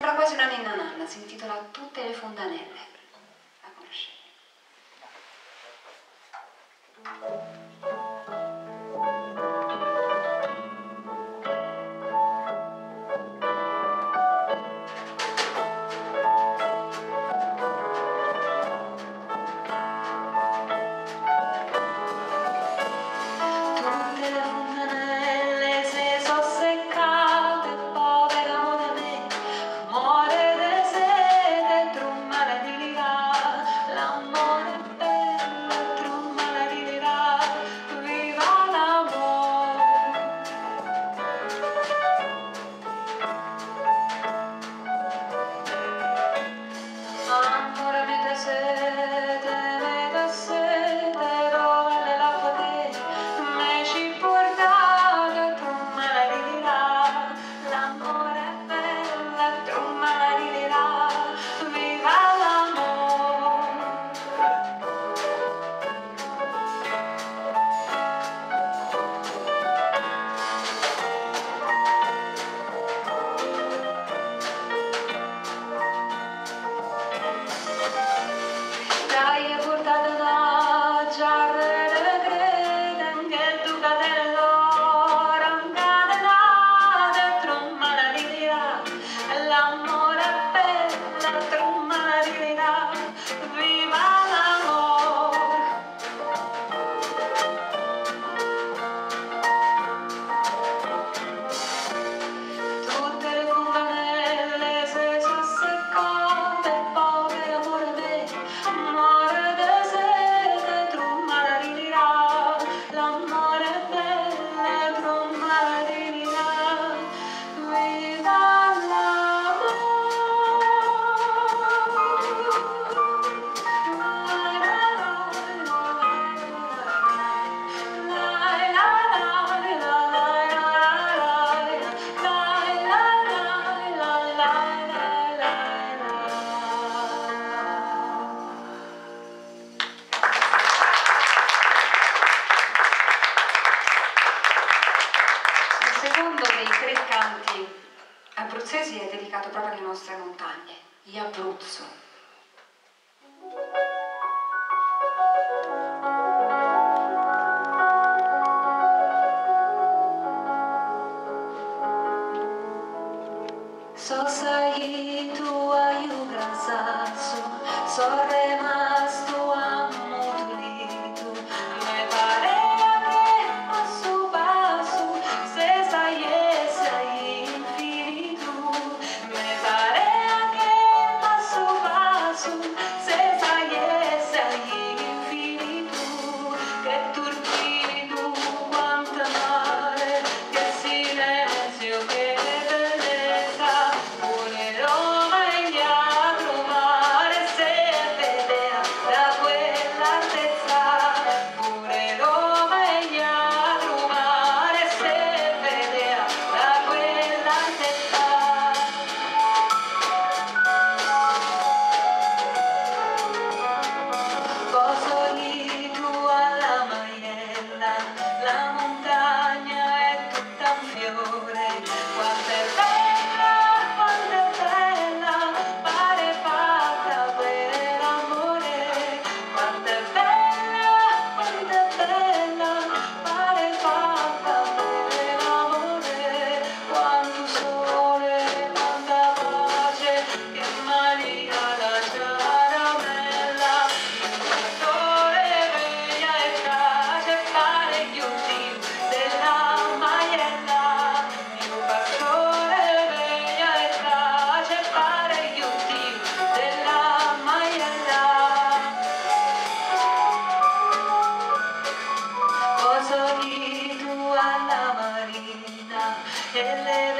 Tra quasi una ninna nanna, si intitola Tutte le fondanelle. La conoscete? caí tu hay un cansazo sobre. Hello.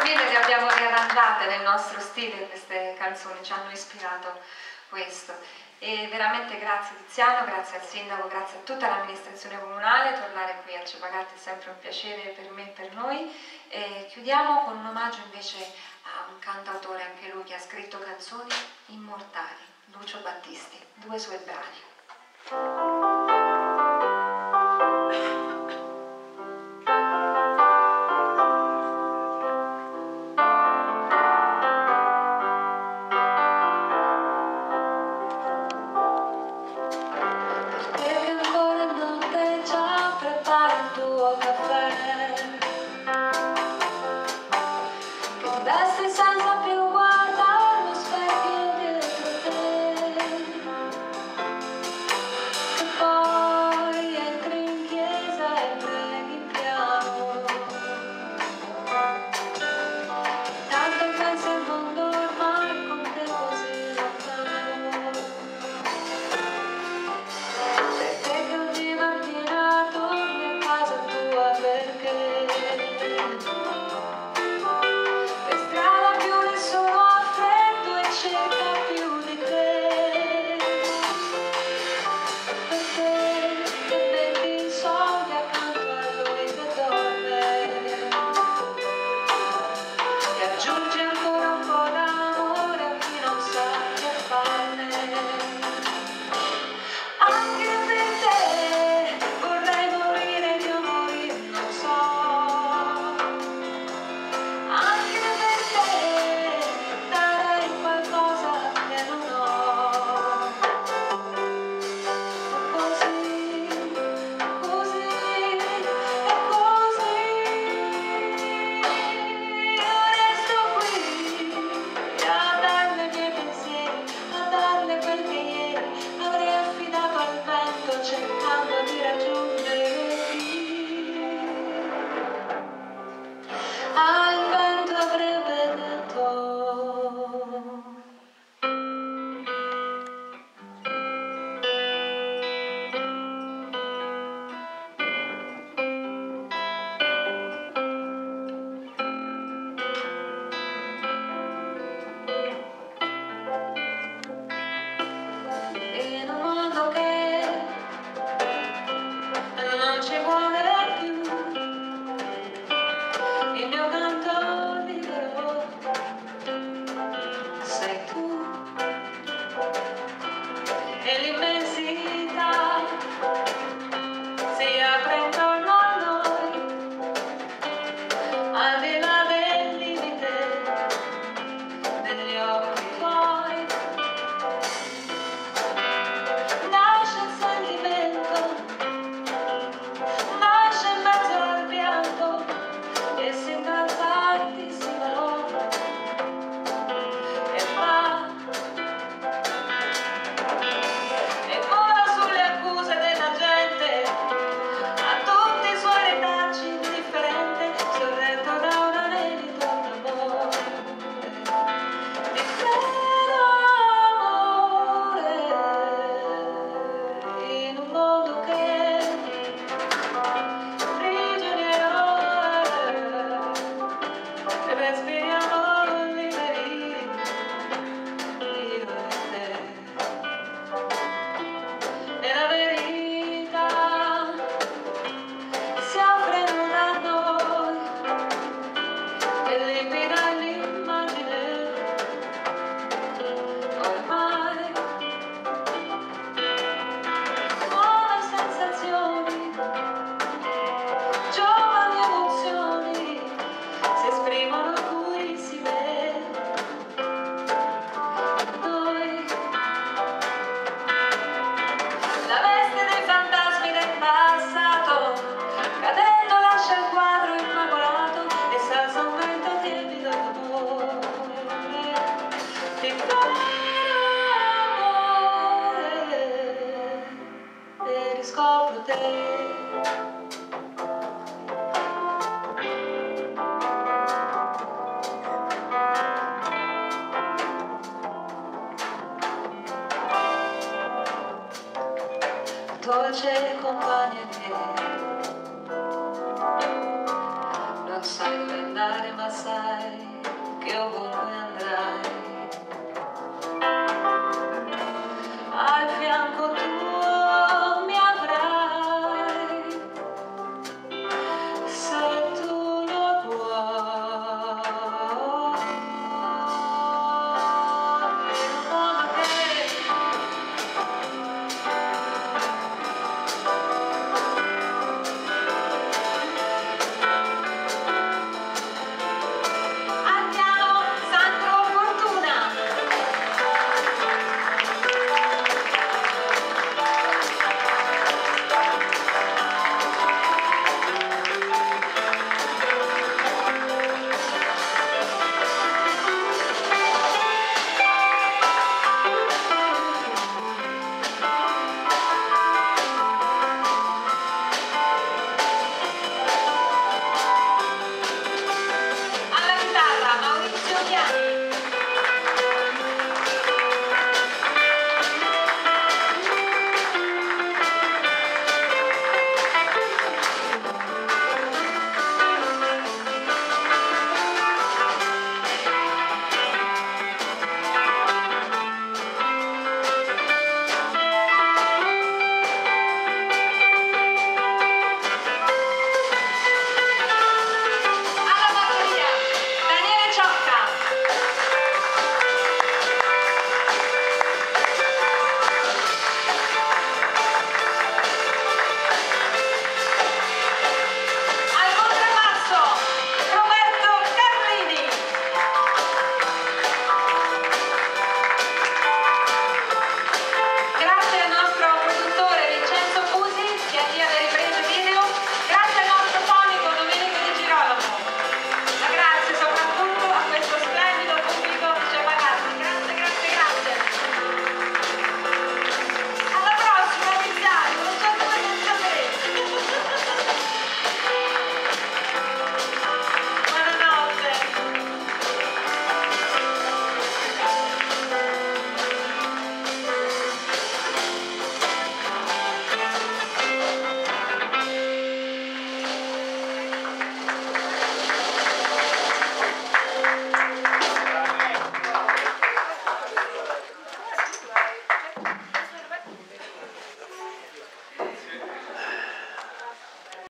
Giustamente le abbiamo riarrangiate nel nostro stile queste canzoni, ci hanno ispirato questo. E veramente grazie Tiziano, grazie al sindaco, grazie a tutta l'amministrazione comunale, tornare qui a Cepagatti è sempre un piacere per me e per noi. E chiudiamo con un omaggio invece a un cantautore, anche lui, che ha scritto canzoni immortali, Lucio Battisti, due suoi brani.